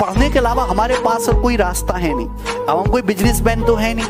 पढ़ने के अलावा हमारे पास और कोई रास्ता है नहीं। अब हम कोई बिजनेसमैन तो है नहीं।